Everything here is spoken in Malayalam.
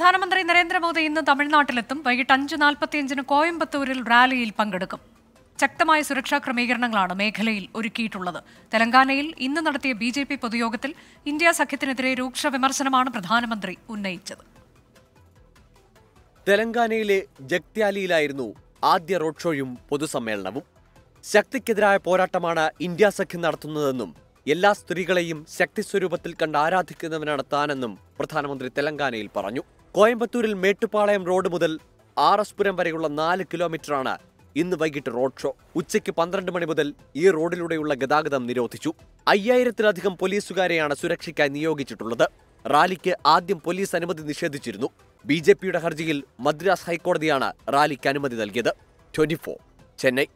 പ്രധാനമന്ത്രി നരേന്ദ്രമോദി ഇന്ന് തമിഴ്നാട്ടിലെത്തും. വൈകിട്ട് അഞ്ച് നാൽപ്പത്തിയഞ്ചിന് കോയമ്പത്തൂരിൽ റാലിയിൽ പങ്കെടുക്കും. ശക്തമായ സുരക്ഷാ ക്രമീകരണങ്ങളാണ് മേഖലയിൽ ഒരുക്കിയിട്ടുള്ളത്. തെലങ്കാനയിൽ ഇന്ന് നടത്തിയ ബി ജെ പി പൊതുയോഗത്തിൽ ഇന്ത്യ സഖ്യത്തിനെതിരെ രൂക്ഷ വിമർശനമാണ് പ്രധാനമന്ത്രി ഉന്നയിച്ചത്. തെലങ്കാനയിലെ ജഗ്ത്യാലിയിലായിരുന്നു ആദ്യ റോഡ് ഷോയും പൊതുസമ്മേളനവും. ശക്തിക്കെതിരായ പോരാട്ടമാണ് ഇന്ത്യ സഖ്യം നടത്തുന്നതെന്നും എല്ലാ സ്ത്രീകളെയും ശക്തി സ്വരൂപത്തിൽ കണ്ട് ആരാധിക്കുന്നവനാണ് താനെന്നും പ്രധാനമന്ത്രി തെലങ്കാനയിൽ പറഞ്ഞു. കോയമ്പത്തൂരിൽ മേട്ടുപാളയം റോഡ് മുതൽ ആർ എസ് പുരം വരെയുള്ള നാല് കിലോമീറ്ററാണ് ഇന്ന് വൈകിട്ട് റോഡ് ഷോ. ഉച്ചയ്ക്ക് പന്ത്രണ്ട് മണി മുതൽ ഈ റോഡിലൂടെയുള്ള ഗതാഗതം നിരോധിച്ചു. അയ്യായിരത്തിലധികം പോലീസുകാരെയാണ് സുരക്ഷയ്ക്കായി നിയോഗിച്ചിട്ടുള്ളത്. റാലിക്ക് ആദ്യം പോലീസ് അനുമതി നിഷേധിച്ചിരുന്നു. ബി ജെ പിയുടെ ഹർജിയിൽ മദ്രാസ് ഹൈക്കോടതിയാണ് റാലിക്ക് അനുമതി നൽകിയത്. ട്വന്റി ചെന്നൈ.